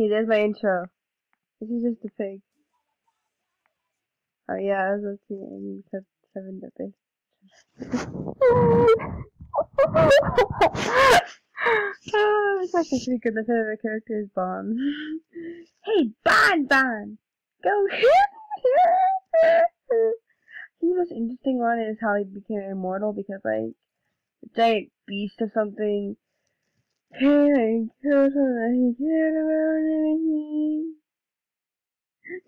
Okay, there's my intro. This is just a pig. Oh yeah, I was watching episode seven that they. oh, it's actually pretty good. The favorite character is Bond. hey, Bond, Bond, go. the most interesting one is how he became immortal because like a giant beast or something Hey, cared about anything.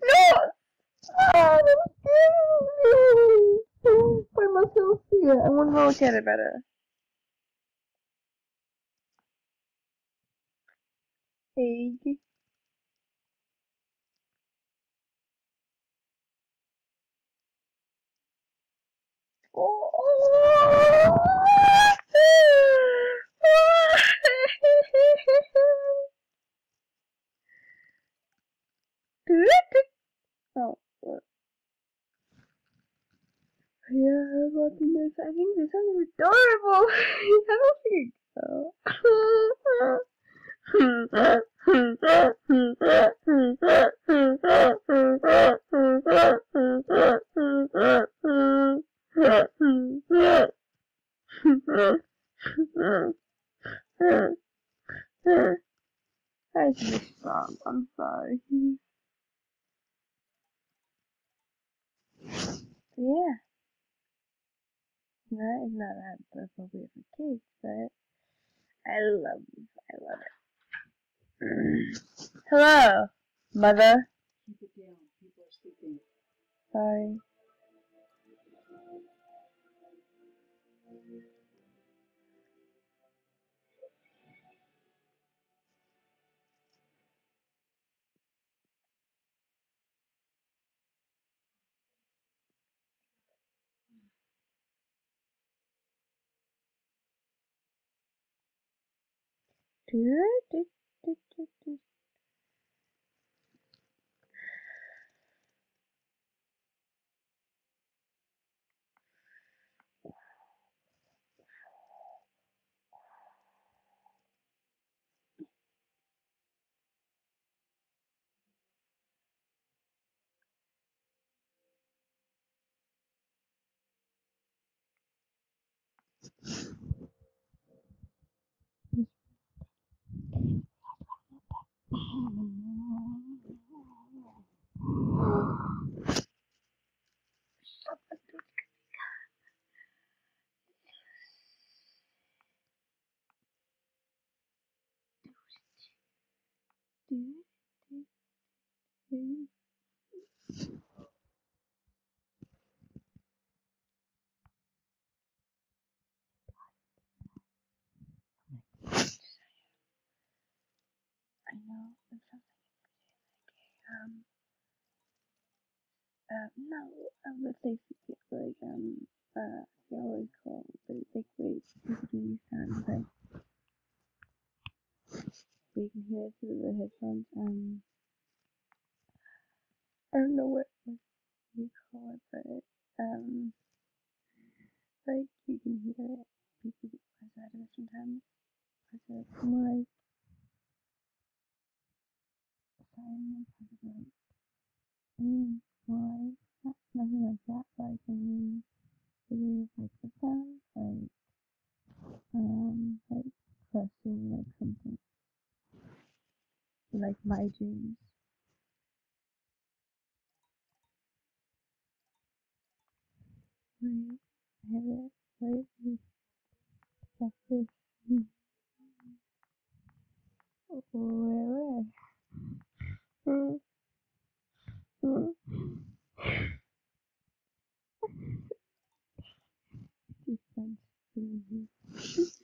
No! Oh, scary! I see it. I want to look at it better. Egg. Oh! oh, what? Yeah, I'm watching this. I think this one is adorable. I don't think so. I just wrong. I'm sorry. Yeah. That is not that appropriate for kids, but I love this. I love it. Hello, mother. Keep it down. People are sleeping. Sorry. Know like um uh no let's say like um uh they always call the big people do these sounds like we can hear it through the headphones um I don't know what, what you call it but um like you can hear it Harriet played with success wherever she.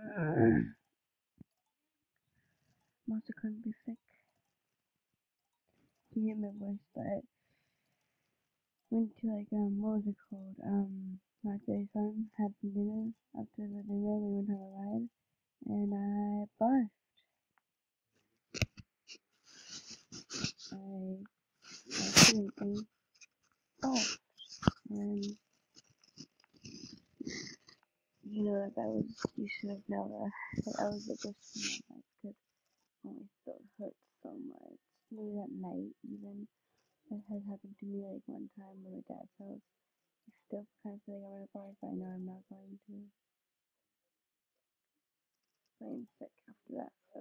I'm also currently sick. He hear my voice, but went to like um what was it called? Um very fun. Had dinner. After the dinner we went on a ride and I barfed. I accidentally barfed. And you know that that was you should have known that, that I was the worst in my life because my throat hurt so much. Maybe at night even that had happened to me like one time when my dad's house. I still kind of feel like I'm gonna barf, but I know I'm not going to. I am sick after that, so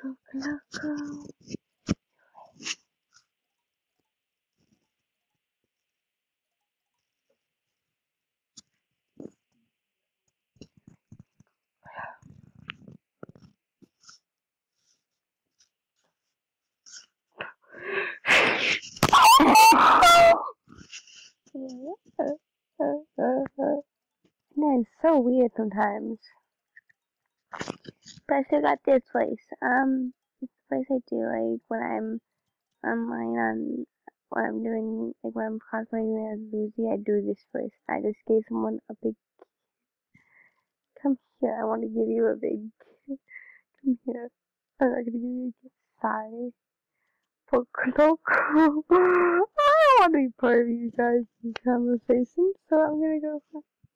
Coco Loco. No, it's so weird sometimes. But I still got this place. Um, it's the place I do like when I'm online on when I'm doing like when I'm cosplaying as Lucy. I do this place. I just gave someone a big. Come here. I want to give you a big. Come here. I'm not gonna give you a. Sorry. Poco I don't want to be part of you guys' conversation, so I'm gonna go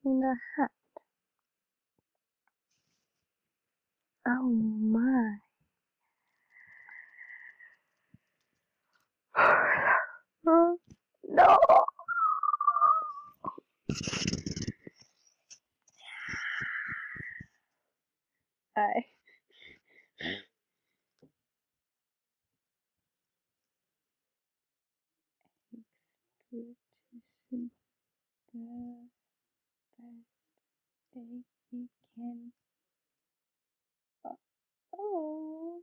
find a hat. Oh my. no. I. Beautician, the best day you can. Oh.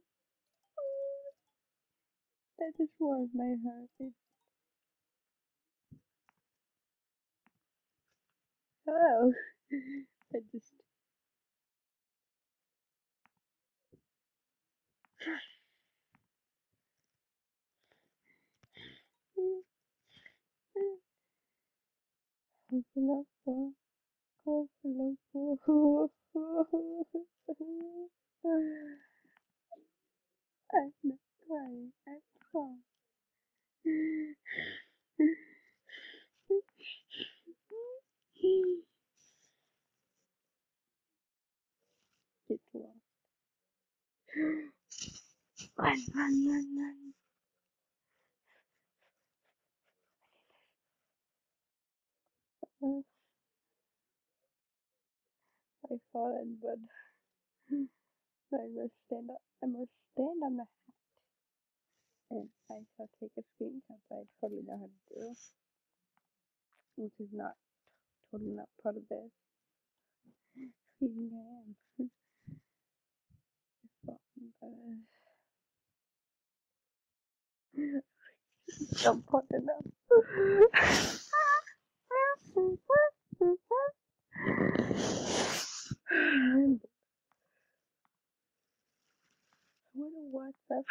That just warmed my heart. Hello. Oh, I just. I'm not crying. I'm crying. Get lost. Run, run, run, run. Uh, I fallen, but I must stand up. I must stand on the hat. And I shall take a screenshot that I totally know how to do. Which is not totally not part of this. Even I am. Don't put it up. I want to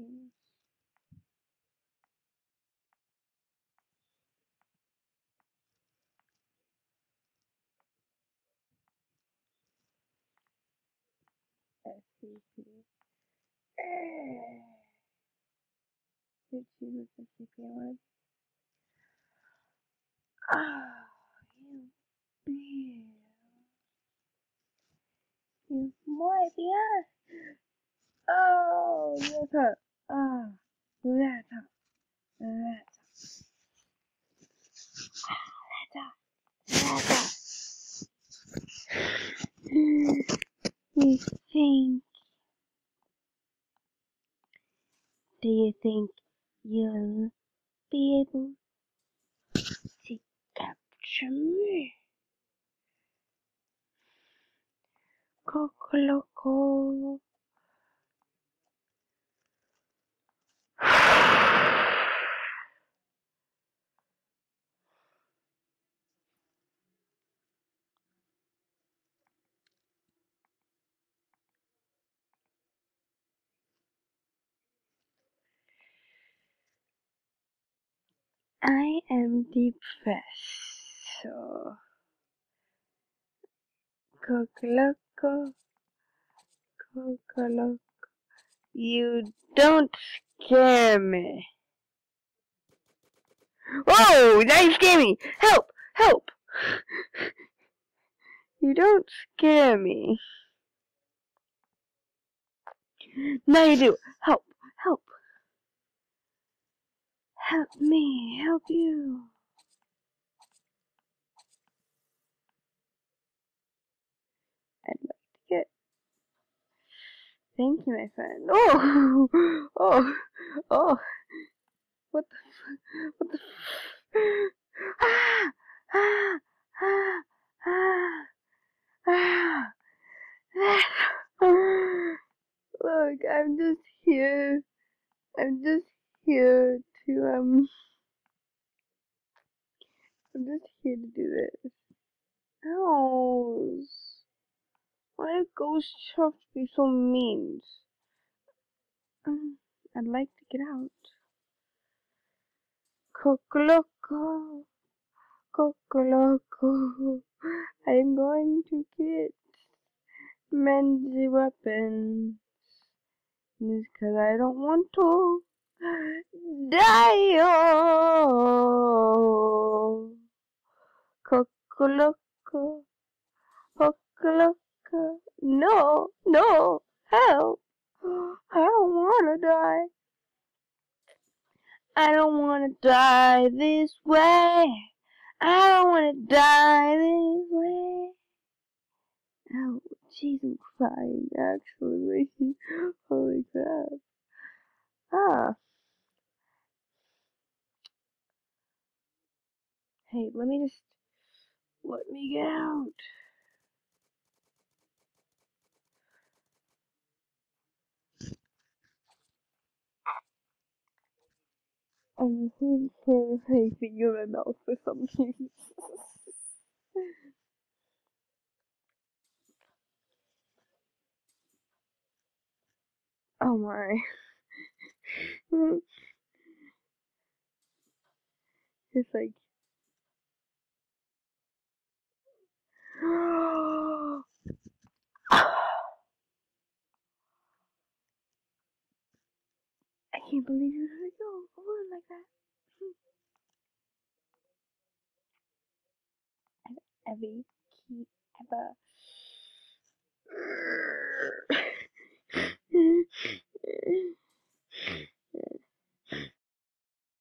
Mm. SCP. Did you lose SCP one? Oh, you bitch. You muere. Oh, yes, her muy bien. Oh, that's Ah, that's that's that's You think? Do you think you'll be able to capture me? Coco I am depressed, so Coco Coco You don't scare me. Whoa! Now you scare me! Help! Help! you don't scare me. Now you do. Help! Help! Help me! Help you! I'd like to get. Thank you, my friend. Oh! Oh! Oh! What the? What the? Ah! Ah! Ah! Ah! Ah! Look, I'm just here. I'm just here to, um, I'm just here to do this. Owls. Why do ghosts have to be so mean? I'd like to get out. Cocoloco. Cocoloco. I'm going to get Men's weapons. Just cause I don't want to die. Oh. Cocoloco. Cocoloco. No, no, help. I don't wanna die. I don't wanna die this way. I don't wanna die this way. Oh, jeez, I'm crying, actually. Holy crap. Ah. Hey, let me just, let me get out. I'm going to put a finger in my mouth for some reason. Oh my. it's like. I can't believe you let it go over like that. Every key ever.